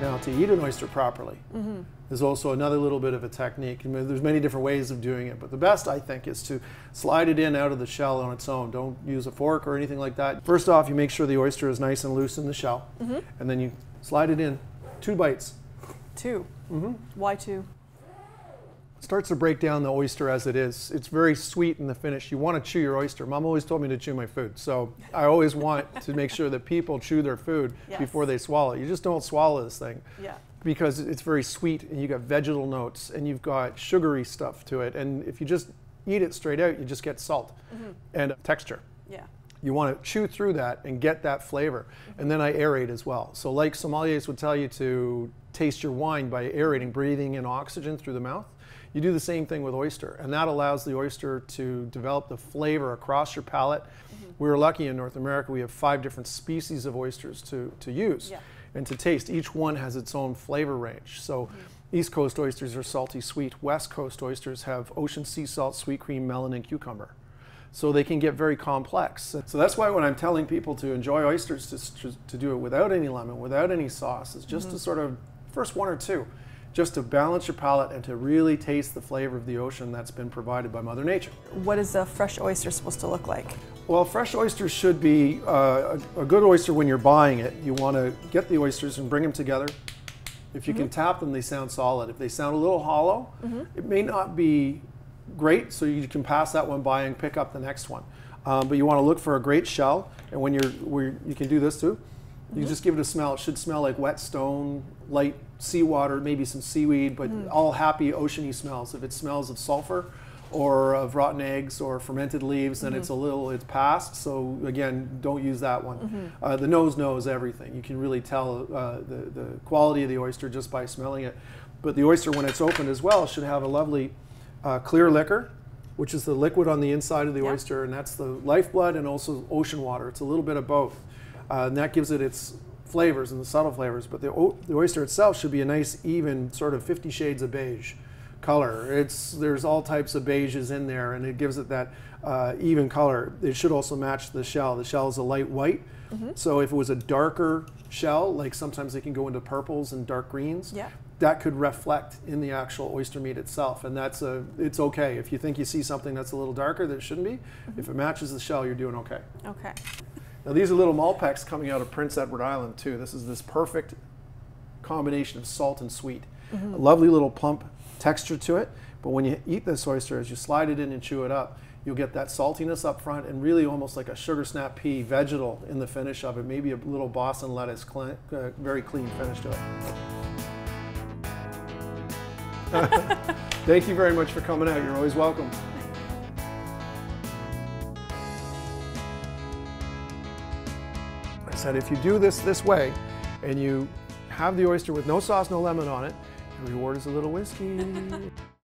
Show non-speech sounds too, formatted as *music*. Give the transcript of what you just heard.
Now, to eat an oyster properly mm-hmm. is also another little bit of a technique. I mean, there's many different ways of doing it, but the best I think is to slide it in out of the shell on its own. Don't use a fork or anything like that. First off, you make sure the oyster is nice and loose in the shell, mm-hmm. and then you slide it in two bites. 2 mm-hmm. Why two? Starts to break down the oyster as it is. It's very sweet in the finish. You want to chew your oyster. Mom always told me to chew my food. So I always want *laughs* to make sure that people chew their food yes. before they swallow. You just don't swallow this thing. Yeah. Because it's very sweet and you've got vegetal notes and you've got sugary stuff to it. And if you just eat it straight out, you just get salt mm-hmm. and texture. Yeah. You want to chew through that and get that flavor. And then I aerate as well. So like sommeliers would tell you to taste your wine by aerating, breathing in oxygen through the mouth. You do the same thing with oyster, and that allows the oyster to develop the flavor across your palate. Mm-hmm. We're lucky in North America, we have five different species of oysters to, to use yeah. and to taste. Each one has its own flavor range. So, mm-hmm. East Coast oysters are salty sweet, West Coast oysters have ocean sea salt, sweet cream, melon, and cucumber so they can get very complex. So that's why when I'm telling people to enjoy oysters, to, to do it without any lemon, without any sauce, is just mm-hmm. to sort of first one or two just to balance your palate and to really taste the flavor of the ocean that's been provided by Mother Nature. What is a fresh oyster supposed to look like? Well, fresh oysters should be uh, a, a, good oyster when you're buying it. You want to get the oysters and bring them together. If you mm -hmm. can mm-hmm. tap them, they sound solid. If they sound a little hollow, mm -hmm. it may not be great, so you can pass that one by and pick up the next one. Um, but you want to look for a great shell, and when you're, where you can do this too. You mm-hmm. just give it a smell. It should smell like wet stone, light seawater, maybe some seaweed, but mm. all happy oceany smells. If it smells of sulfur or of rotten eggs or fermented leaves, then mm-hmm. it's a little, it's past. So again, don't use that one. Mm-hmm. Uh, the nose knows everything. You can really tell uh, the, the quality of the oyster just by smelling it. But the oyster, when it's opened as well, should have a lovely uh, clear liquor, which is the liquid on the inside of the oyster, and that's the lifeblood and also ocean water. It's a little bit of both. Uh, and that gives it its flavors and the subtle flavors. But the, the oyster itself should be a nice, even sort of 50 shades of beige color. It's there's all types of beiges in there, and it gives it that uh, even color. It should also match the shell. The shell is a light white, mm-hmm. so if it was a darker shell, like sometimes they can go into purples and dark greens. Yeah. That could reflect in the actual oyster meat itself, and that's a it's okay if you think you see something that's a little darker that shouldn't be. Mm-hmm. If it matches the shell, you're doing okay. Okay. Now these are little Malpeques coming out of Prince Edward Island too. This is this perfect combination of salt and sweet. Mm-hmm. A lovely little plump texture to it. But when you eat this oyster, as you slide it in and chew it up, you'll get that saltiness up front and really almost like a sugar snap pea vegetal in the finish of it. Maybe a little Boston lettuce, clean, uh, very clean finish to it. Thank you very much for coming out. You're always welcome. I said if you do this this way and you have the oyster with no sauce, no lemon on it, the reward is a little whiskey. *laughs*